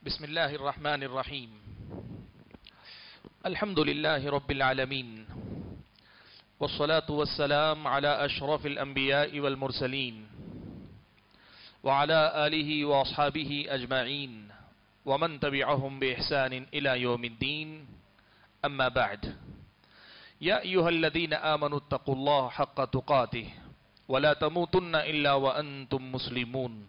بسم الله الرحمن الرحيم. الحمد لله رب العالمين. والصلاة والسلام على أشرف الأنبياء والمرسلين وعلى آله وأصحابه أجمعين ومن تبعهم بإحسان إلى يوم الدين. أما بعد يا أيها الذين آمنوا اتقوا الله حق تقاته ولا تموتن إلا وأنتم مسلمون.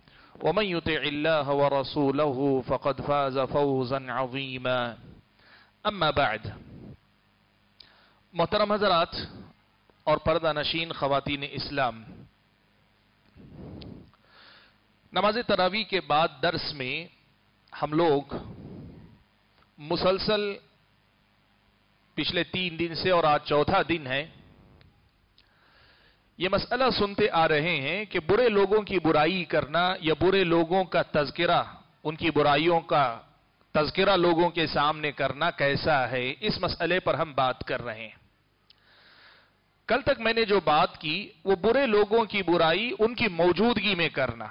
ومن يطع الله ورسوله فقد فاز فوزا عظيما. اما بعد، محترم حضرات اور پردہ نشین خواتین اسلام، نماز تراوی کے بعد درس میں ہم لوگ مسلسل پچھلے تین دن سے اور آج چوتھا دن ہے یہ مسئلہ سنتے آ رہے ہیں کہ برے لوگوں کی برائی کرنا یا برے لوگوں کا تذکرہ، ان کی برائیوں کا تذکرہ لوگوں کے سامنے کرنا کیسا ہے، اس مسئلے پر ہم بات کر رہے ہیں۔ کل تک میں نے جو بات کی، وہ برے لوگوں کی برائی ان کی موجودگی میں کرنا۔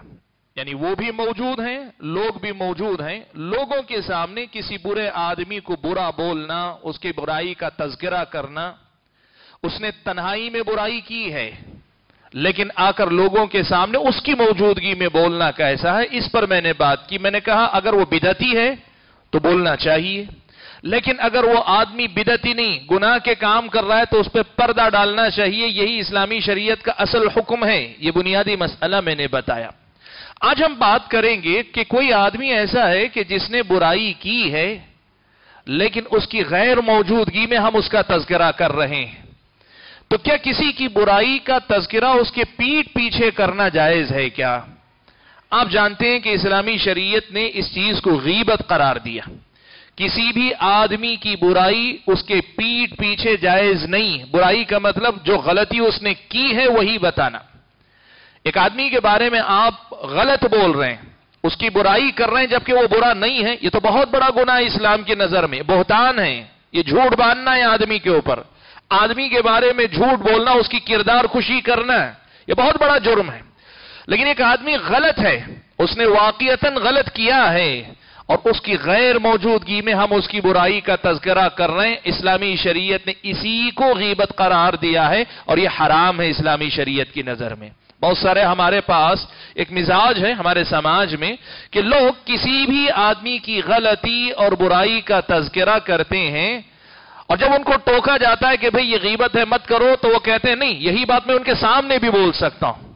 یعنی وہ بھی موجود ہیں، لوگ بھی موجود ہیں۔ لوگوں کے سامنے کسی برے آدمی کو برا بولنا، اس کی برائی کا تذکرہ کرنا اس نے تنہائی میں برائی کی ہے، لیکن آ کر لوگوں کے سامنے اس کی موجودگی میں بولنا کیسا ہے؟ اس پر میں نے بات کی، میں نے کہا اگر وہ بدتی ہے تو بولنا چاہیے، لیکن اگر وہ آدمی بدتی نہیں، گناہ کے کام کر رہا ہے تو اس پہ پردہ ڈالنا چاہیے، یہی اسلامی شریعت کا اصل حکم ہے، یہ بنیادی مسئلہ میں نے بتایا۔ آج ہم بات کریں گے کہ کوئی آدمی ایسا ہے کہ جس نے برائی کی ہے، لیکن اس کی غیر موجودگی میں ہم اس کا تذکرہ کر رہے ہیں۔ تو کیا کسی کی برائی کا تذکرہ اس کے پیٹ پیچھے کرنا جائز ہے کیا؟ آپ جانتے ہیں کہ اسلامی شریعت نے اس چیز کو غیبت قرار دیا۔ کسی بھی آدمی کی برائی اس کے پیٹ پیچھے جائز نہیں۔ برائی کا مطلب جو غلطی اس نے کی ہے وہی بتانا۔ ایک آدمی کے بارے میں آپ غلط بول رہے ہیں، اس کی برائی کر رہے ہیں جبکہ وہ برا نہیں ہے۔ یہ تو بہت بڑا گناہ ہے اسلام کی نظر میں، بہتان ہے۔ یہ جھوٹ باندھنا ہے آدمی کے اوپر۔ آدمی کے بارے میں جھوٹ بولنا، اس کی کردار خوشی کرنا ہے یہ بہت بڑا جرم ہے۔ لیکن ایک آدمی غلط ہے، اس نے واقعتاً غلط کیا ہے اور اس کی غیر موجودگی میں ہم اس کی برائی کا تذکرہ کر رہے ہیں۔ اسلامی شریعت نے اسی کو غیبت قرار دیا ہے اور یہ حرام ہے اسلامی شریعت کی نظر میں۔ بہت سارے ہمارے پاس ایک مزاج ہے ہمارے سماج میں کہ لوگ کسی بھی آدمی کی غلطی اور برائی کا تذکرہ کرتے ہیں اور جب ان کو ٹوکا جاتا ہے کہ بھئی یہ غیبت ہے مت کرو، تو وہ کہتے ہیں، نہیں، یہی بات میں ان کے سامنے بھی بول سکتا ہوں۔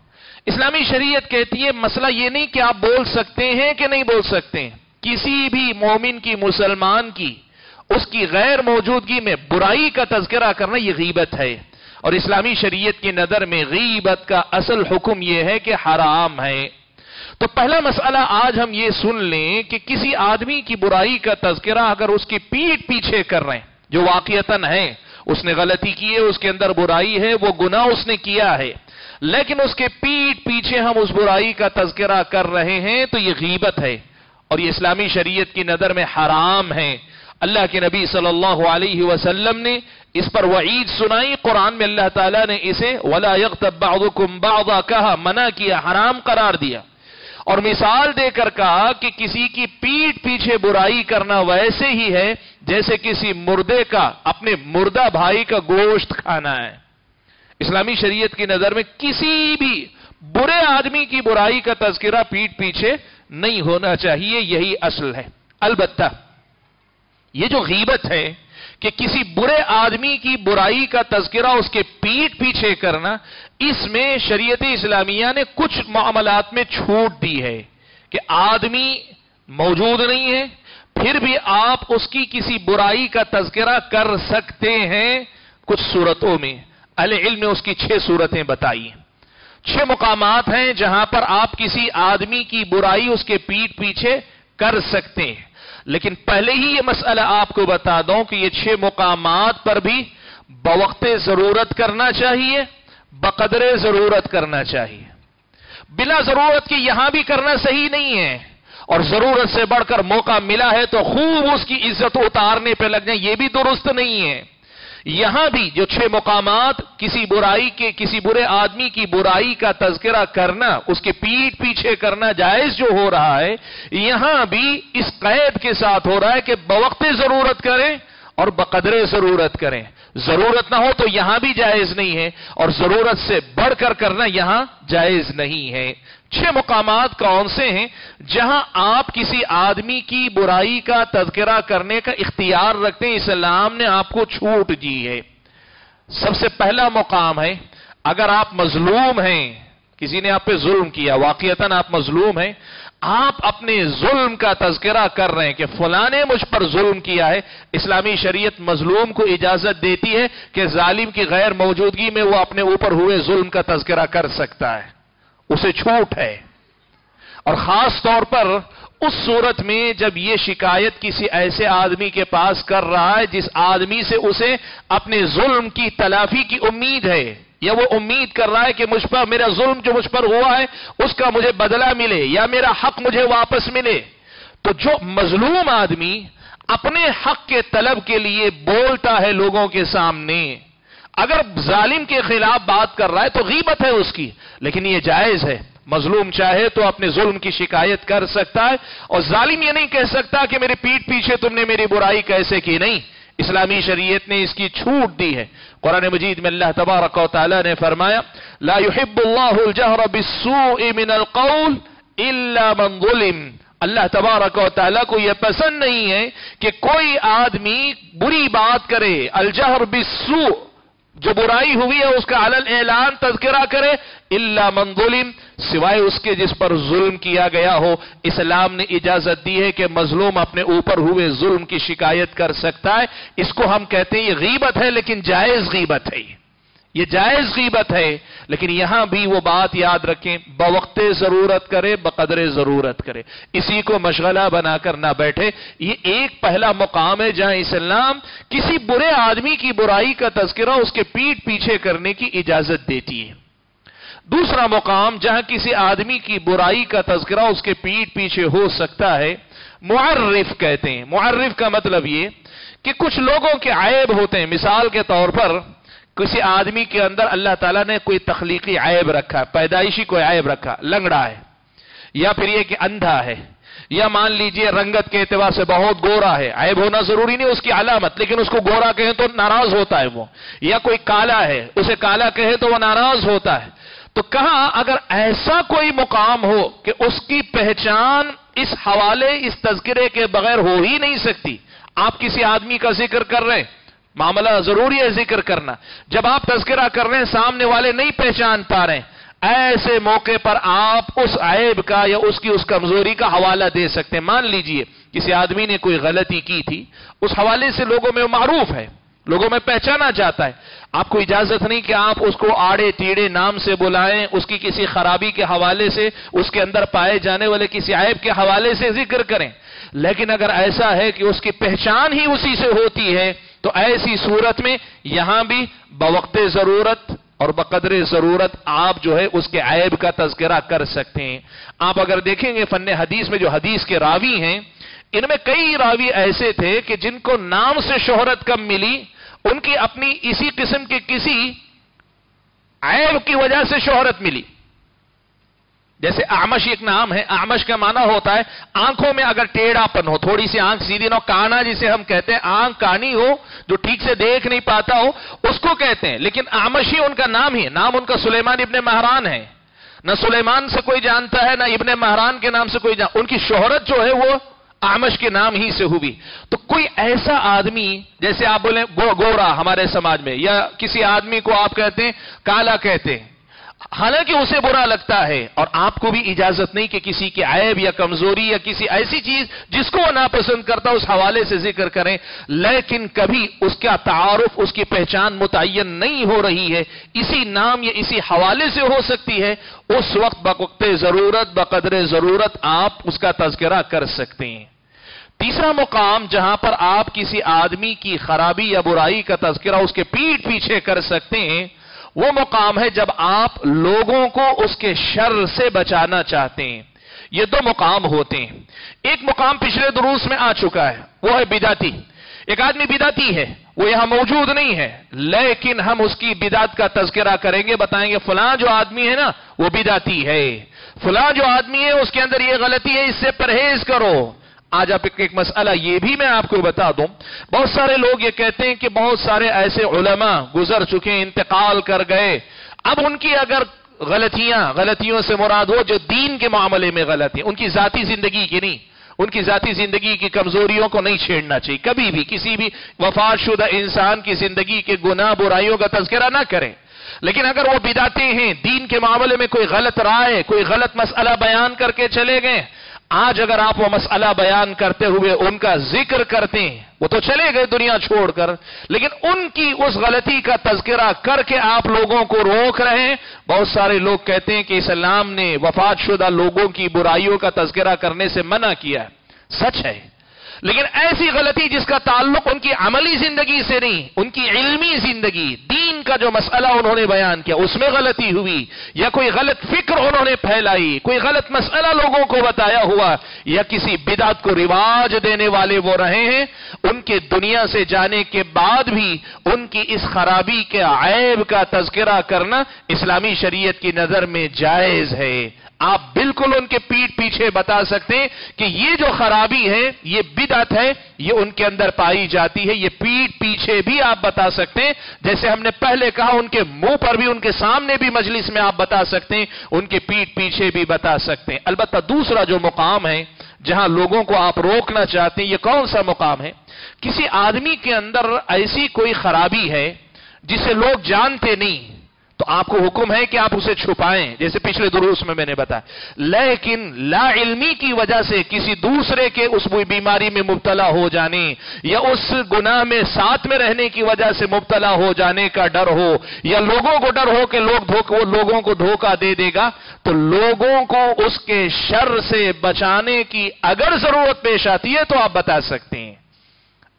اسلامی شریعت کہتی ہے، مسئلہ یہ نہیں کہ آپ بول سکتے ہیں کہ نہیں بول سکتے ہیں۔ کسی بھی مومن کی، مسلمان کی، اس کی غیر موجودگی میں برائی کا تذکرہ کرنا یہ غیبت ہے۔ اور اسلامی شریعت کی نظر میں غیبت کا اصل حکم یہ ہے کہ حرام ہے۔ تو پہلا مسئلہ آج ہم یہ سن لیں کہ کسی آدمی کی برائی کا تذکرہ اگر اس کی پیٹ پیچھے کر رہے ہیں جو واقعتاً ہے اس نے غلطی کی ہے، اس کے اندر برائی ہے، وہ گناہ اس نے کیا ہے۔ لیکن اس کے پیٹ پیچھے ہم اس برائی کا تذکرہ کر رہے ہیں، تو یہ غیبت ہے۔ اور یہ اسلامی شریعت کی نظر میں حرام ہے۔ اللہ کے نبی صلی اللہ علیہ وسلم نے اس پر وعید سنائی۔ قرآن میں اللہ تعالیٰ نے اسے وَلَا يَغْتَبْ بَعْضُكُمْ بَعْضًا، کہا، منع کیا، حرام قرار دیا۔ اور مثال دے کر کہا کہ کسی کی پیٹ پیچھے برائی کرنا ویسے ہی ہے جیسے کسی مردے کا، اپنے مردہ بھائی کا گوشت کھانا ہے۔ اسلامی شریعت کی نظر میں کسی بھی برے آدمی کی برائی کا تذکرہ پیٹ پیچھے نہیں ہونا چاہیے، یہی اصل ہے۔ البتہ یہ جو غیبت ہے کہ کسی برے آدمی کی برائی کا تذکرہ اس کے پیٹ پیچھے کرنا، اس میں شریعت اسلامیہ نے کچھ معاملات میں چھوٹ دی ہے کہ آدمی موجود نہیں ہے، پھر بھی آپ اس کی کسی برائی کا تذکرہ کر سکتے ہیں کچھ صورتوں میں۔ اہل علم نے اس کی چھ صورتیں بتائی چھ مقامات ہیں جہاں پر آپ کسی آدمی کی برائی اس کے پیٹ پیچھے کر سکتے ہیں۔ لیکن پہلے ہی یہ مسئلہ آپ کو بتا دوں کہ یہ چھ مقامات پر بھی بوقت ضرورت کرنا چاہیے، بقدر ضرورت کرنا چاہیے۔ بلا ضرورت کے یہاں بھی کرنا صحیح نہیں ہے۔ اور ضرورت سے بڑھ کر موقع ملا ہے تو خوب اس کی عزت اتارنے پہ لگ جائیں یہ بھی درست نہیں ہے۔ یہاں بھی جو چھ مقامات، کسی برائی کے، کسی برے آدمی کی برائی کا تذکرہ کرنا، اس کے پیٹ پیچھے کرنا جائز جو ہو رہا ہے، یہاں بھی اس قید کے ساتھ ہو رہا ہے کہ بوقت ضرورت کریں اور بقدر ضرورت کریں۔ ضرورت نہ ہو تو یہاں بھی جائز نہیں ہے اور ضرورت سے بڑھ کر کرنا یہاں جائز نہیں ہے۔ چھ مقامات کون سے ہیں جہاں آپ کسی آدمی کی برائی کا تذکرہ کرنے کا اختیار رکھتے ہیں؟ اسلام نے آپ کو چھوٹ دی ہے۔ سب سے پہلا مقام ہے، اگر آپ مظلوم ہیں، کسی نے آپ پہ ظلم کیا، واقعتاً آپ مظلوم ہیں، آپ اپنے ظلم کا تذکرہ کر رہے ہیں کہ فلاں نے مجھ پر ظلم کیا ہے۔ اسلامی شریعت مظلوم کو اجازت دیتی ہے کہ ظالم کی غیر موجودگی میں وہ اپنے اوپر ہوئے ظلم کا تذکرہ کر سکتا ہے۔ اسے چھوٹ ہے۔ اور خاص طور پر اس صورت میں جب یہ شکایت کسی ایسے آدمی کے پاس کر رہا ہے جس آدمی سے اسے اپنے ظلم کی تلافی کی امید ہے، یا وہ امید کر رہا ہے کہ مجھ پر، میرا ظلم جو مجھ پر ہوا ہے، اس کا مجھے بدلہ ملے یا میرا حق مجھے واپس ملے۔ تو جو مظلوم آدمی اپنے حق کے طلب کے لیے بولتا ہے لوگوں کے سامنے اگر ظالم کے خلاف بات کر رہا ہے تو غیبت ہے اس کی، لیکن یہ جائز ہے۔ مظلوم چاہے تو اپنے ظلم کی شکایت کر سکتا ہے، اور ظالم یہ نہیں کہہ سکتا کہ میری پیٹ پیچھے تم نے میری برائی کیسے کی۔ نہیں، اسلامی شریعت نے اس کی چھوٹ دی ہے۔ قرآن مجید میں اللہ تبارک و تعالی نے فرمایا، لا يحب اللہ الجہر بالسوء من القول الا من ظلم۔ اللہ تبارک و تعالیٰ کو یہ پسند نہیں ہے کہ کوئی آدمی بری بات کرے، الجہر بالسوء۔ جو برائی ہوئی ہے اس کا علل اعلان تذکرہ کرے اللہ من ظلم، سوائے اس کے جس پر ظلم کیا گیا ہو۔ اسلام نے اجازت دی ہے کہ مظلوم اپنے اوپر ہوئے ظلم کی شکایت کر سکتا ہے۔ اس کو ہم کہتے ہیں یہ غیبت ہے، لیکن جائز غیبت ہے یہ۔ یہ جائز غیبت ہے، لیکن یہاں بھی وہ بات یاد رکھیں، بوقت ضرورت کرے، بقدر ضرورت کرے۔ اسی کو مشغلہ بنا کر نہ بیٹھے۔ یہ ایک پہلا مقام ہے جہاں اسلام کسی برے آدمی کی برائی کا تذکرہ اس کے پیٹ پیچھے کرنے کی اجازت دیتی ہے۔ دوسرا مقام جہاں کسی آدمی کی برائی کا تذکرہ اس کے پیٹ پیچھے ہو سکتا ہے، معرف کہتے ہیں۔ معرف کا مطلب یہ کہ کچھ لوگوں کے عیب ہوتے ہیں۔ مثال کے طور پر کسی آدمی کے اندر اللہ تعالیٰ نے کوئی تخلیقی عیب رکھا، پیدائشی کوئی عیب رکھا، لنگڑا ہے، یا پھر یہ کہ اندھا ہے، یا مان لیجیے رنگت کے اعتبار سے بہت گورا ہے، عیب ہونا ضروری نہیں، اس کی علامت، لیکن اس کو گورا کہیں تو ناراض ہوتا ہے وہ، یا کوئی کالا ہے، اسے کالا کہے تو وہ ناراض ہوتا ہے۔ تو کہاں اگر ایسا کوئی مقام ہو کہ اس کی پہچان اس حوالے، اس تذکرے کے بغیر ہو ہی نہیں سکتی، آپ کسی آدمی کا ذکر کر رہے ہیں۔ معاملہ ضروری ہے ذکر کرنا۔ جب آپ تذکرہ کر رہے ہیں، سامنے والے نہیں پہچان پا رہے ہیں۔ ایسے موقع پر آپ اس عیب کا یا اس کی اس کمزوری کا حوالہ دے سکتے ہیں۔ مان لیجیے، کسی آدمی نے کوئی غلطی کی تھی، اس حوالے سے لوگوں میں معروف ہے، لوگوں میں پہچانا جاتا ہے۔ آپ کو اجازت نہیں کہ آپ اس کو آڑے ٹیڑے نام سے بلائیں، اس کی کسی خرابی کے حوالے سے، اس کے اندر پائے جانے والے کسی عیب کے حوالے سے ذکر کریں۔ لیکن اگر ایسا ہے کہ اس کی پہچان ہی اسی سے ہوتی ہے تو ایسی صورت میں یہاں بھی بوقت ضرورت اور بقدر ضرورت آپ جو ہے اس کے عیب کا تذکرہ کر سکتے ہیں۔ آپ اگر دیکھیں گے فن حدیث میں جو حدیث کے راوی ہیں، ان میں کئی راوی ایسے تھے کہ جن کو نام سے شہرت کم ملی، ان کی اپنی اسی قسم کے کسی عیب کی وجہ سے شہرت ملی۔ جیسے آمش ایک نام ہے آمش کا معنی ہوتا ہے، آنکھوں میں اگر ٹیڑھا پن ہو، تھوڑی سی آنکھ سیدھی نہ کانا جسے ہم کہتے ہیں، آنکھ کانی ہو، جو ٹھیک سے دیکھ نہیں پاتا ہو، اس کو کہتے ہیں۔ لیکن آمش ہی ان کا نام ہی نام ان کا سلیمان ابن مہران ہے۔ نہ سلیمان سے کوئی جانتا ہے، نہ ابن مہران کے نام سے کوئی جانتا ان کی شہرت جو ہے وہ آمش کے نام ہی سے ہوئی۔ تو کوئی ایسا آدمی، جیسے آپ بولیں گورا ہمارے سماج میں، یا کسی آدمی کو آپ کہتے ہیں، کالا کہتے ہیں۔ حالانکہ اسے برا لگتا ہے اور آپ کو بھی اجازت نہیں کہ کسی کی عیب یا کمزوری یا کسی ایسی چیز جس کو وہ ناپسند کرتا اس حوالے سے ذکر کریں۔ لیکن کبھی اس کا تعارف، اس کی پہچان متعین نہیں ہو رہی ہے۔ اسی نام یا اسی حوالے سے ہو سکتی ہے۔ اس وقت بقت ضرورت، بقدر ضرورت آپ اس کا تذکرہ کر سکتے ہیں۔ تیسرا مقام جہاں پر آپ کسی آدمی کی خرابی یا برائی کا تذکرہ اس کے پیٹ پیچھے کر سکتے ہیں وہ مقام ہے جب آپ لوگوں کو اس کے شر سے بچانا چاہتے ہیں۔ یہ دو مقام ہوتے ہیں۔ ایک مقام پچھلے دروس میں آ چکا ہے، وہ ہے بداتی ایک آدمی بداتی ہے، وہ یہاں موجود نہیں ہے، لیکن ہم اس کی بدات کا تذکرہ کریں گے، بتائیں گے فلاں جو آدمی ہے نا، وہ بداتی ہے۔ فلاں جو آدمی ہے، اس کے اندر یہ غلطی ہے، اس سے پرہیز کرو۔ آج آپ ایک مسئلہ یہ بھی میں آپ کو بتا دوں۔ بہت سارے لوگ یہ کہتے ہیں کہ بہت سارے ایسے علماء گزر چکے انتقال کر گئے۔ اب ان کی اگر غلطیاں، غلطیوں سے مراد ہو جو دین کے معاملے میں غلط ہیں، ان کی ذاتی زندگی کی نہیں۔ ان کی ذاتی زندگی کی کمزوریوں کو نہیں چھیڑنا چاہیے۔ کبھی بھی کسی بھی وفات شدہ انسان کی زندگی کے گناہ، برائیوں کا تذکرہ نہ کریں۔ لیکن اگر وہ بداتے ہیں، دین کے معاملے میں کوئی غلط رائے، کوئی غلط مسئلہ بیان کر کے چلے گئے آج اگر آپ وہ مسئلہ بیان کرتے ہوئے ان کا ذکر کرتے ہیں، وہ تو چلے گئے دنیا چھوڑ کر، لیکن ان کی اس غلطی کا تذکرہ کر کے آپ لوگوں کو روک رہے ہیں۔ بہت سارے لوگ کہتے ہیں کہ اسلام نے وفات شدہ لوگوں کی برائیوں کا تذکرہ کرنے سے منع کیا ہے۔ سچ ہے۔ لیکن ایسی غلطی جس کا تعلق ان کی عملی زندگی سے نہیں، ان کی علمی زندگی، دین کا جو مسئلہ انہوں نے بیان کیا، اس میں غلطی ہوئی، یا کوئی غلط فکر انہوں نے پھیلائی، کوئی غلط مسئلہ لوگوں کو بتایا ہوا، یا کسی بدعت کو رواج دینے والے وہ رہے ہیں ان کے دنیا سے جانے کے بعد بھی ان کی اس خرابی کے عیب کا تذکرہ کرنا اسلامی شریعت کی نظر میں جائز ہے۔ آپ بالکل ان کے پیٹ پیچھے بتا سکتے ہیں کہ یہ جو خرابی ہے، یہ بدعت ہے، یہ ان کے اندر پائی جاتی ہے، یہ پیٹ پیچھے بھی آپ بتا سکتے ہیں۔ جیسے ہم نے پہلے کہا، ان کے منہ پر بھی، ان کے سامنے بھی مجلس میں آپ بتا سکتے ہیں، ان کے پیٹ پیچھے بھی بتا سکتے ہیں۔ البتہ دوسرا جو مقام ہے، جہاں لوگوں کو آپ روکنا چاہتے ہیں، یہ کون سا مقام ہے؟ کسی آدمی کے اندر ایسی کوئی خرابی ہے جسے لوگ جانتے نہیں، تو آپ کو حکم ہے کہ آپ اسے چھپائیں، جیسے پچھلے دروس میں میں نے بتایا۔ لیکن لا علمی کی وجہ سے کسی دوسرے کے اس بیماری میں مبتلا ہو جانے یا اس گناہ میں ساتھ میں رہنے کی وجہ سے مبتلا ہو جانے کا ڈر ہو یا لوگوں کو ڈر ہو کہ لوگ وہ لوگوں کو دھوکہ دے دے گا، تو لوگوں کو اس کے شر سے بچانے کی اگر ضرورت پیش آتی ہے تو آپ بتا سکتے ہیں۔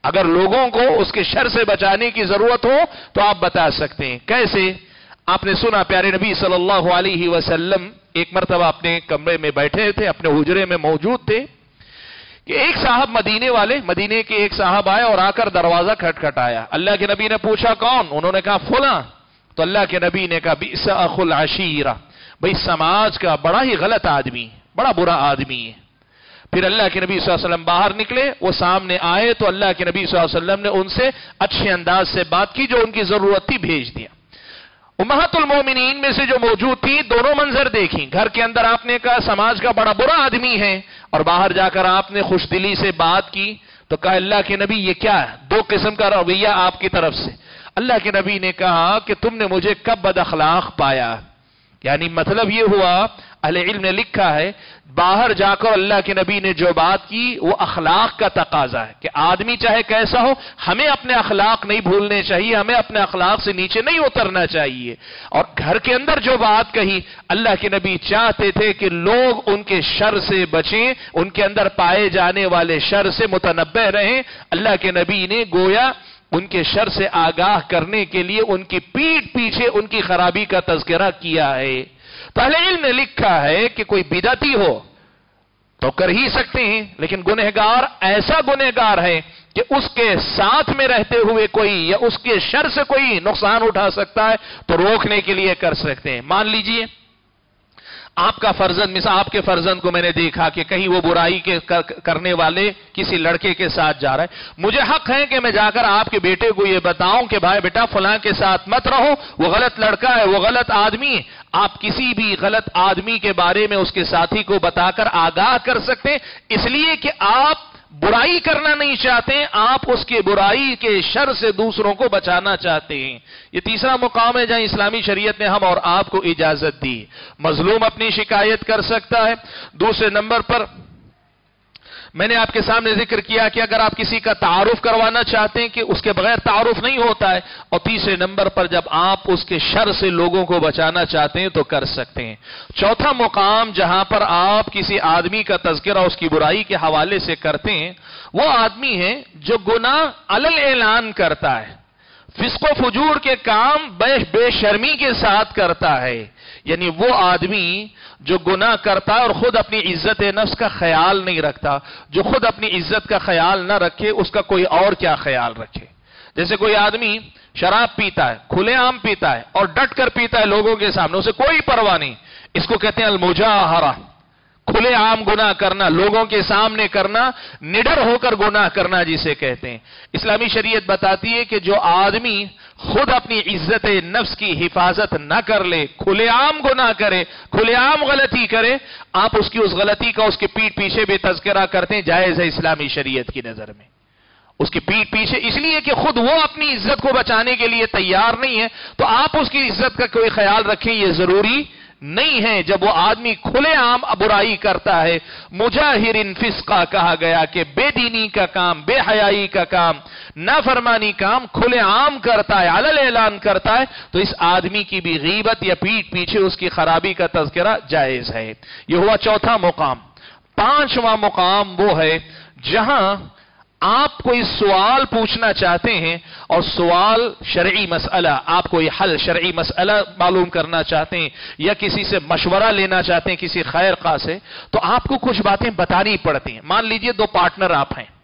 اگر لوگوں کو اس کے شر سے بچانے کی ضرورت ہو تو آپ بتا سکتے ہیں۔ کیسے؟ آپ نے سنا پیارے نبی صلی اللہ علیہ وسلم ایک مرتبہ اپنے کمرے میں بیٹھے تھے، اپنے حجرے میں موجود تھے کہ ایک صاحب مدینے والے، مدینے کے ایک صاحب آئے اور آ کر دروازہ کھٹ کھٹ آیا۔ اللہ کے نبی نے پوچھا، کون؟ انہوں نے کہا، فلاں. تو اللہ کے نبی نے کہا بیس اخ العشیرہ. بھئی سماج کا بڑا ہی غلط آدمی، بڑا برا آدمی ہے۔ پھر اللہ کے نبی صلی اللہ علیہ وسلم باہر نکلے، وہ سامنے آئے تو اللہ کے نبی صلی اللہ علیہ وسلم نے ان سے اچھے انداز سے بات کی جو ان کی ضرورت تھی بھیج دیا۔ امہت المومنین میں سے جو موجود تھی دونوں منظر دیکھی گھر کے اندر آپ نے کہا، سماج کا بڑا برا آدمی ہے۔ اور باہر جا کر آپ نے خوش دلی سے بات کی تو کہا، اللہ کے نبی، یہ کیا ہے؟ دو قسم کا رویہ آپ کی طرف سے۔ اللہ کے نبی نے کہا کہ تم نے مجھے کب بد اخلاق پایا؟ یعنی مطلب یہ ہوا اہل علم نے لکھا ہے، باہر جا کر اللہ کے نبی نے جو بات کی، وہ اخلاق کا تقاضا ہے کہ آدمی چاہے کیسا ہو، ہمیں اپنے اخلاق نہیں بھولنے چاہیے، ہمیں اپنے اخلاق سے نیچے نہیں اترنا چاہیے۔ اور گھر کے اندر جو بات کہی، اللہ کے نبی چاہتے تھے کہ لوگ ان کے شر سے بچیں، ان کے اندر پائے جانے والے شر سے متنبع رہیں۔ اللہ کے نبی نے گویا ان کے شر سے آگاہ کرنے کے لیے ان کی پیٹ پیچھے ان کی خرابی کا تذکرہ کیا ہے۔ پہلے علم نے لکھا ہے کہ کوئی بدتی ہو تو کر ہی سکتے ہیں، لیکن گنہگار ایسا گنہگار ہے کہ اس کے ساتھ میں رہتے ہوئے کوئی یا اس کے شر سے کوئی نقصان اٹھا سکتا ہے تو روکنے کے لیے کر سکتے ہیں۔ مان لیجیے، آپ کا فرزند مثال آپ کے فرزند کو میں نے دیکھا کہ کہیں وہ برائی کے کرنے والے کسی لڑکے کے ساتھ جا رہا ہے۔ مجھے حق ہے کہ میں جا کر آپ کے بیٹے کو یہ بتاؤں کہ بھائی بیٹا، فلاں کے ساتھ مت رہو، وہ غلط لڑکا ہے، وہ غلط آدمی آپ کسی بھی غلط آدمی کے بارے میں اس کے ساتھی کو بتا کر آگاہ کر سکتے ہیں۔ اس لیے کہ آپ برائی کرنا نہیں چاہتے آپ اس کے برائی کے شر سے دوسروں کو بچانا چاہتے ہیں۔ یہ تیسرا مقام ہے جہاں اسلامی شریعت نے ہم اور آپ کو اجازت دی۔ مظلوم اپنی شکایت کر سکتا ہے۔ دوسرے نمبر پر میں نے آپ کے سامنے ذکر کیا کہ اگر آپ کسی کا تعارف کروانا چاہتے ہیں کہ اس کے بغیر تعارف نہیں ہوتا ہے، اور تیسرے نمبر پر جب آپ اس کے شر سے لوگوں کو بچانا چاہتے ہیں تو کر سکتے ہیں۔ چوتھا مقام جہاں پر آپ کسی آدمی کا تذکرہ اس کی برائی کے حوالے سے کرتے ہیں، وہ آدمی ہے جو گناہ علل اعلان کرتا ہے، فسق و فجور کے کام بے شرمی کے ساتھ کرتا ہے۔ یعنی وہ آدمی جو گناہ کرتا اور خود اپنی عزت نفس کا خیال نہیں رکھتا، جو خود اپنی عزت کا خیال نہ رکھے، اس کا کوئی اور کیا خیال رکھے؟ جیسے کوئی آدمی شراب پیتا ہے، کھلے عام پیتا ہے اور ڈٹ کر پیتا ہے لوگوں کے سامنے، اسے کوئی پرواہ نہیں۔ اس کو کہتے ہیں المجاہرہ۔ کھلے عام گناہ کرنا، لوگوں کے سامنے کرنا، نڈر ہو کر گناہ کرنا جسے کہتے ہیں۔ اسلامی شریعت بتاتی ہے کہ جو آدمی خود اپنی عزت نفس کی حفاظت نہ کر لے، کھلے عام گناہ کرے، کھلے عام غلطی کرے، آپ اس کی اس غلطی کا اس کے پیٹ پیچھے بھی تذکرہ کرتے ہیں جائز ہے اسلامی شریعت کی نظر میں۔ اس کی پیٹ پیچھے اس لیے کہ خود وہ اپنی عزت کو بچانے کے لیے تیار نہیں ہے، تو آپ اس کی عزت کا کوئی خیال رکھیں، یہ ضروری نہیں ہے جب وہ آدمی کھلے عام برائی کرتا ہے۔ مجاہر فسقہ کہا گیا کہ بے دینی کا کام، بے حیائی کا کام، نافرمانی کام کھلے عام کرتا ہے، علل اعلان کرتا ہے۔ تو اس آدمی کی بھی غیبت یا پیٹ پیچھے اس کی خرابی کا تذکرہ جائز ہے۔ یہ ہوا چوتھا مقام۔ پانچواں مقام وہ ہے جہاں آپ کوئی سوال پوچھنا چاہتے ہیں اور سوال شرعی مسئلہ، آپ کوئی حل شرعی مسئلہ معلوم کرنا چاہتے ہیں یا کسی سے مشورہ لینا چاہتے ہیں کسی خیر خواہ سے، تو آپ کو کچھ باتیں بتانی پڑتی ہیں۔ مان لیجیے دو پارٹنر آپ ہیں۔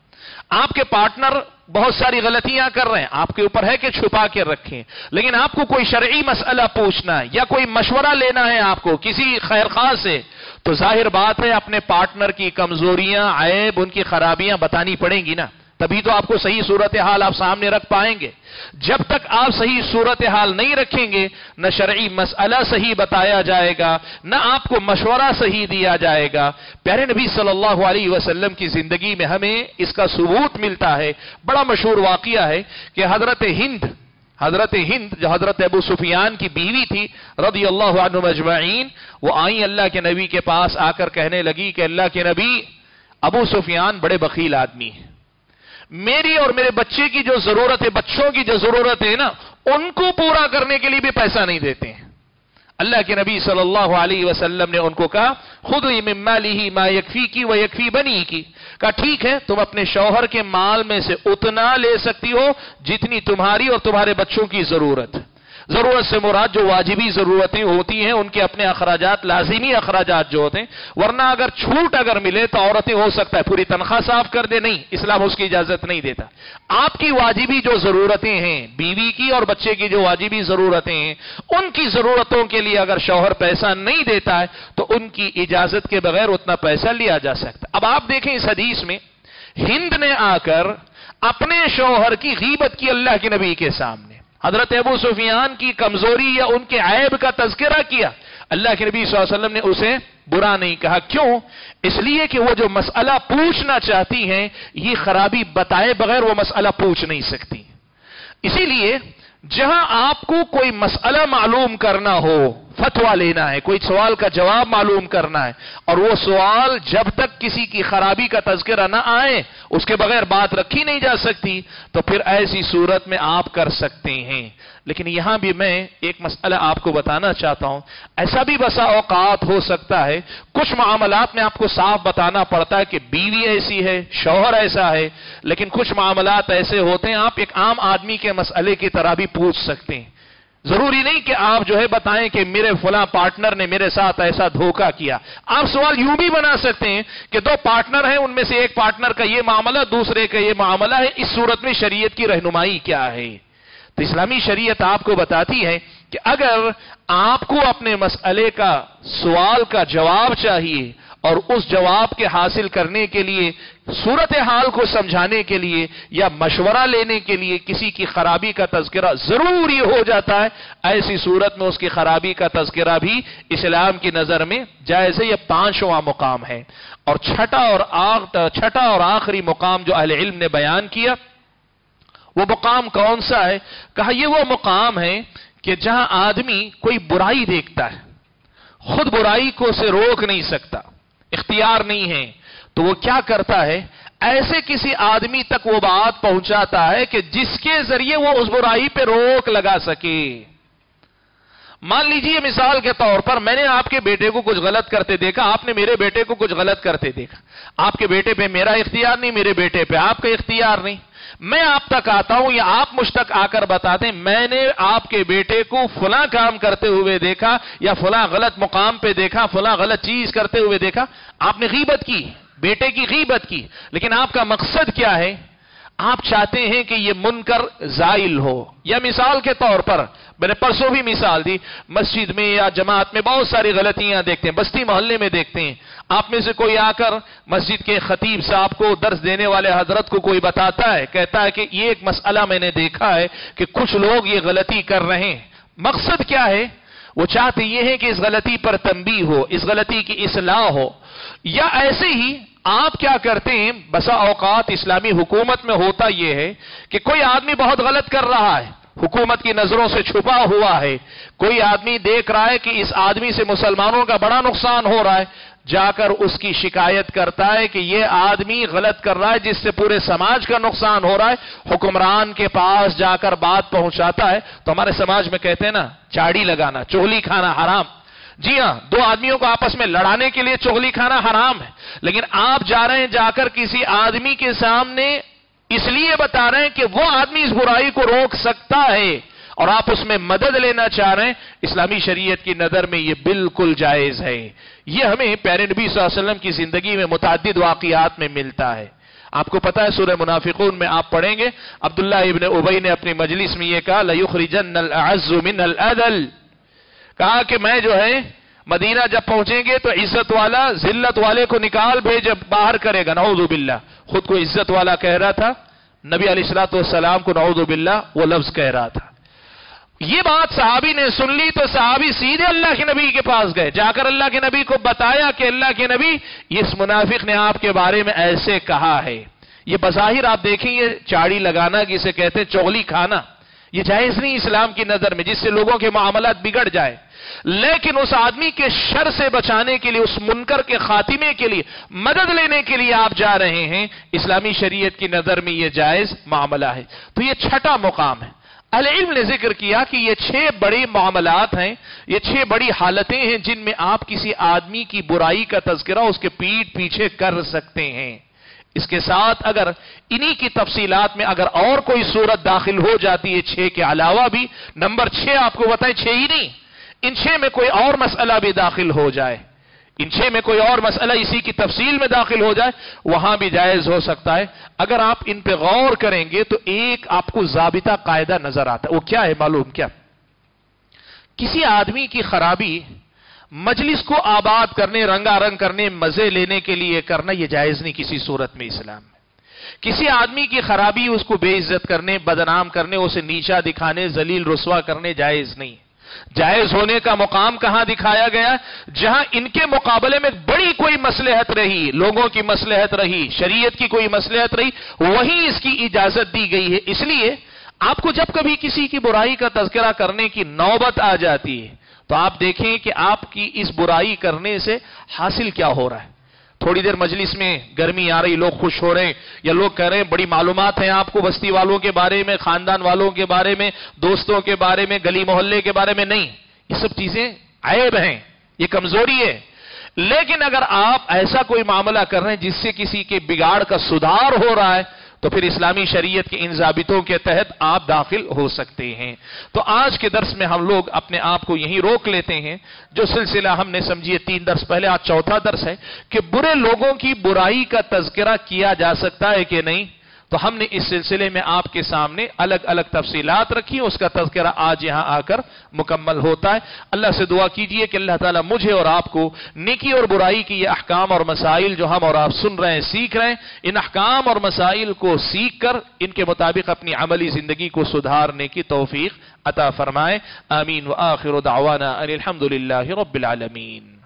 آپ کے پارٹنر بہت ساری غلطیاں کر رہے ہیں، آپ کے اوپر ہے کہ چھپا کے رکھیں۔ لیکن آپ کو کوئی شرعی مسئلہ پوچھنا ہے یا کوئی مشورہ لینا ہے آپ کو کسی خیر خواہ سے، تو ظاہر بات ہے اپنے پارٹنر کی کمزوریاں، عیب، ان کی خرابیاں بتانی پڑیں گی نا۔ تبھی تو آپ کو صحیح صورتحال آپ سامنے رکھ پائیں گے۔ جب تک آپ صحیح صورتحال نہیں رکھیں گے، نہ شرعی مسئلہ صحیح بتایا جائے گا، نہ آپ کو مشورہ صحیح دیا جائے گا۔ پیارے نبی صلی اللہ علیہ وسلم کی زندگی میں ہمیں اس کا ثبوت ملتا ہے۔ بڑا مشہور واقعہ ہے کہ حضرت ہند حضرت ہند، جو حضرت ابو سفیان کی بیوی تھی، رضی اللہ عنہ مجمعین وہ آئیں اللہ کے نبی کے پاس آ کر کہنے لگی کہ اللہ کے نبی ابو سفیان بڑے بخیل آدمی ہیں۔ میری اور میرے بچے کی جو ضرورت ہے بچوں کی جو ضرورت ہے نا، ان کو پورا کرنے کے لیے بھی پیسہ نہیں دیتے ہیں۔ اللہ کے نبی صلی اللہ علیہ وسلم نے ان کو کہا خود ہی ما یکفی کی وہ یکفی بنی کی کہا، ٹھیک ہے، تم اپنے شوہر کے مال میں سے اتنا لے سکتی ہو جتنی تمہاری اور تمہارے بچوں کی ضرورت۔ ضرورت سے مراد جو واجبی ضرورتیں ہوتی ہیں، ان کے اپنے اخراجات، لازمی اخراجات جو ہوتے ہیں۔ ورنہ اگر چھوٹ اگر ملے تو عورتیں ہو سکتا ہے، پوری تنخواہ صاف کر دے، نہیں، اسلام اس کی اجازت نہیں دیتا۔ آپ کی واجبی جو ضرورتیں ہیں، بیوی کی اور بچے کی جو واجبی ضرورتیں ہیں، ان کی ضرورتوں کے لیے اگر شوہر پیسہ نہیں دیتا ہے، تو ان کی اجازت کے بغیر اتنا پیسہ لیا جا سکتا۔ اب آپ دیکھیں اس حدیث میں، ہند نے آ کر اپنے شوہر کی غیبت کی اللہ کے نبی کے سامنے حضرت ابو سفیان کی کمزوری یا ان کے عیب کا تذکرہ کیا۔ اللہ کے نبی صلی اللہ علیہ وسلم نے اسے برا نہیں کہا۔ کیوں؟ اس لیے کہ وہ جو مسئلہ پوچھنا چاہتی ہیں، یہ خرابی بتائے بغیر وہ مسئلہ پوچھ نہیں سکتی۔ اسی لیے جہاں آپ کو کوئی مسئلہ معلوم کرنا ہو فتوا لینا ہے، کوئی سوال کا جواب معلوم کرنا ہے، اور وہ سوال جب تک کسی کی خرابی کا تذکرہ نہ آئے، اس کے بغیر بات رکھی نہیں جا سکتی، تو پھر ایسی صورت میں آپ کر سکتے ہیں۔ لیکن یہاں بھی میں ایک مسئلہ آپ کو بتانا چاہتا ہوں۔ ایسا بھی بسا اوقات ہو سکتا ہے، کچھ معاملات میں آپ کو صاف بتانا پڑتا ہے کہ بیوی ایسی ہے، شوہر ایسا ہے، لیکن کچھ معاملات ایسے ہوتے ہیں، آپ ایک عام آدمی کے مسئلے کی طرح بھی پوچھ سکتے ہیں۔ ضروری نہیں کہ آپ جو ہے بتائیں کہ میرے فلاں پارٹنر نے میرے ساتھ ایسا دھوکہ کیا۔ آپ سوال یوں بھی بنا سکتے ہیں کہ دو پارٹنر ہیں، ان میں سے ایک پارٹنر کا یہ معاملہ، دوسرے کا یہ معاملہ ہے۔ اس صورت میں شریعت کی رہنمائی کیا ہے؟ تو اسلامی شریعت آپ کو بتاتی ہے کہ اگر آپ کو اپنے مسئلے کا، سوال کا جواب چاہیے اور اس جواب کے حاصل کرنے کے لیے، صورت حال کو سمجھانے کے لیے یا مشورہ لینے کے لیے کسی کی خرابی کا تذکرہ ضروری ہو جاتا ہے، ایسی صورت میں اس کی خرابی کا تذکرہ بھی اسلام کی نظر میں جائز یہ پانچواں مقام ہے۔ اور چھٹا اور چھٹا اور آخری مقام جو اہل علم نے بیان کیا، وہ مقام کون سا ہے؟ کہا یہ وہ مقام ہے کہ جہاں آدمی کوئی برائی دیکھتا ہے، خود برائی کو اسے روک نہیں سکتا۔ اختیار نہیں ہے، تو وہ کیا کرتا ہے؟ ایسے کسی آدمی تک وہ بات پہنچاتا ہے کہ جس کے ذریعے وہ اس برائی پہ روک لگا سکے۔ مان لیجیے مثال کے طور پر میں نے آپ کے بیٹے کو کچھ غلط کرتے دیکھا، آپ نے میرے بیٹے کو کچھ غلط کرتے دیکھا۔ آپ کے بیٹے پہ میرا اختیار نہیں، میرے بیٹے پہ آپ کا اختیار نہیں۔ میں آپ تک آتا ہوں یا آپ مجھ تک آ کر بتاتے میں نے آپ کے بیٹے کو فلاں کام کرتے ہوئے دیکھا یا فلاں غلط مقام پہ دیکھا، فلاں غلط چیز کرتے ہوئے دیکھا۔ آپ نے غیبت کی، بیٹے کی غیبت کی۔ لیکن آپ کا مقصد کیا ہے؟ آپ چاہتے ہیں کہ یہ منکر زائل ہو یا مثال کے طور پر میں نے پرسوں بھی مثال دی، مسجد میں یا جماعت میں بہت ساری غلطیاں دیکھتے ہیں، بستی محلے میں دیکھتے ہیں۔ آپ میں سے کوئی آ کر مسجد کے خطیب صاحب کو درس دینے والے حضرت کو کوئی بتاتا ہے، کہتا ہے کہ یہ ایک مسئلہ میں نے دیکھا ہے کہ کچھ لوگ یہ غلطی کر رہے ہیں۔ مقصد کیا ہے؟ وہ چاہتے یہ ہے کہ اس غلطی پر تنبیہ ہو، اس غلطی کی اصلاح ہو۔ یا ایسے ہی آپ کیا کرتے ہیں؟ بسا اوقات اسلامی حکومت میں ہوتا یہ ہے کہ کوئی آدمی بہت غلط کر رہا ہے، حکومت کی نظروں سے چھپا ہوا ہے، کوئی آدمی دیکھ رہا ہے کہ اس آدمی سے مسلمانوں کا بڑا نقصان ہو رہا ہے، جا کر اس کی شکایت کرتا ہے کہ یہ آدمی غلط کر رہا ہے، جس سے پورے سماج کا نقصان ہو رہا ہے، حکمران کے پاس جا کر بات پہنچاتا ہے۔ تو ہمارے سماج میں کہتے ہیں نا، چاڑی لگانا، چولی کھانا حرام۔ جی ہاں دو آدمیوں کو آپس میں لڑانے کے لیے چولی کھانا حرام ہے، لیکن آپ جا رہے ہیں جا کر کسی آدمی کے سامنے اس لیے بتا رہے ہیں کہ وہ آدمی اس برائی کو روک سکتا ہے اور آپ اس میں مدد لینا چاہ رہے ہیں۔ اسلامی شریعت کی نظر میں یہ بالکل جائز ہے۔ یہ ہمیں پیرے نبی صلی اللہ علیہ وسلم کی زندگی میں متعدد واقعات میں ملتا ہے۔ آپ کو پتا ہے سورہ منافقون میں آپ پڑھیں گے۔ عبداللہ ابن ابئی نے اپنی مجلس میں یہ کہا، لَيُخْرِجَنَّ الْأَعَزُّ مِنَ الْأَدَلِ کہا کہ میں جو ہے مدینہ جب پہنچیں گے تو عزت والا ذلت والے کو نکال بھیج باہر کرے گا، نعوذ باللہ۔ خود کو عزت والا کہہ رہا تھا۔ نبی علیہ السلاۃ والسلام کو نعوذ باللہ وہ لفظ کہہ رہا تھا۔ یہ بات صحابی نے سن لی تو صحابی سیدھے اللہ کے نبی کے پاس گئے۔ جا کر اللہ کے نبی کو بتایا کہ اللہ کے نبی اس منافق نے آپ کے بارے میں ایسے کہا ہے۔ یہ بظاہر آپ دیکھیں، یہ چاڑی لگانا جسے کہتے ہیں، چولی کھانا۔ یہ جائز نہیں اسلام کی نظر میں جس سے لوگوں کے معاملات بگڑ جائے لیکن اس آدمی کے شر سے بچانے کے لیے، اس منکر کے خاتمے کے لیے مدد لینے کے لیے آپ جا رہے ہیں، اسلامی شریعت کی نظر میں یہ جائز معاملہ ہے۔ تو یہ چھٹا مقام ہے۔ العلم نے ذکر کیا کہ یہ چھ بڑے معاملات ہیں، یہ چھ بڑی حالتیں ہیں جن میں آپ کسی آدمی کی برائی کا تذکرہ اس کے پیٹ پیچھے کر سکتے ہیں۔ اس کے ساتھ اگر انہی کی تفصیلات میں اگر اور کوئی صورت داخل ہو جاتی ہے چھ کے علاوہ بھی، نمبر چھ آپ کو بتائیں، چھ ہی نہیں۔ ان چھ میں کوئی اور مسئلہ بھی داخل ہو جائے۔ ان چھ میں کوئی اور مسئلہ اسی کی تفصیل میں داخل ہو جائے، وہاں بھی جائز ہو سکتا ہے۔ اگر آپ ان پہ غور کریں گے تو ایک آپ کو ضابطہ قاعدہ نظر آتا ہے۔ وہ کیا ہے؟ معلوم کیا؟ کسی آدمی کی خرابی مجلس کو آباد کرنے رنگا رنگ کرنے، مزے لینے کے لیے کرنا یہ جائز نہیں کسی صورت میں اسلام میں۔ کسی آدمی کی خرابی، اس کو بے عزت کرنے، بدنام کرنے، اسے نیچا دکھانے زلیل رسوا کرنے جائز نہیں۔ جائز ہونے کا مقام کہاں دکھایا گیا؟ جہاں ان کے مقابلے میں بڑی کوئی مسلحت رہی، لوگوں کی مسلحت رہی، شریعت کی کوئی مسلحت رہی، وہیں اس کی اجازت دی گئی ہے۔ اس لیے آپ کو جب کبھی کسی کی برائی کا تذکرہ کرنے کی نوبت آ جاتی ہے تو آپ دیکھیں کہ آپ کی اس برائی کرنے سے حاصل کیا ہو رہا ہے۔ تھوڑی دیر مجلس میں گرمی آ رہی، لوگ خوش ہو رہے ہیں یا لوگ کہہ رہے ہیں بڑی معلومات ہیں آپ کو بستی والوں کے بارے میں، خاندان والوں کے بارے میں، دوستوں کے بارے میں، گلی محلے کے بارے میں۔ نہیں، یہ سب چیزیں عیب ہیں، یہ کمزوری ہے۔ لیکن اگر آپ ایسا کوئی معاملہ کر رہے ہیں جس سے کسی کے بگاڑ کا سدھار ہو رہا ہے تو پھر اسلامی شریعت کے ان ضابطوں کے تحت آپ داخل ہو سکتے ہیں۔ تو آج کے درس میں ہم لوگ اپنے آپ کو یہیں روک لیتے ہیں، جو سلسلہ ہم نے سمجھیے تین درس پہلے، آج چوتھا درس ہے کہ برے لوگوں کی برائی کا تذکرہ کیا جا سکتا ہے کہ نہیں؟ تو ہم نے اس سلسلے میں آپ کے سامنے الگ الگ تفصیلات رکھی اس کا تذکرہ آج یہاں آ کر مکمل ہوتا ہے۔ اللہ سے دعا کیجیے کہ اللہ تعالیٰ مجھے اور آپ کو نیکی اور برائی کی یہ احکام اور مسائل جو ہم اور آپ سن رہے ہیں، سیکھ رہے ہیں، ان احکام اور مسائل کو سیکھ کر ان کے مطابق اپنی عملی زندگی کو سدھارنے کی توفیق عطا فرمائے۔ آمین۔ و آخر دعوانا ان رب العالمین۔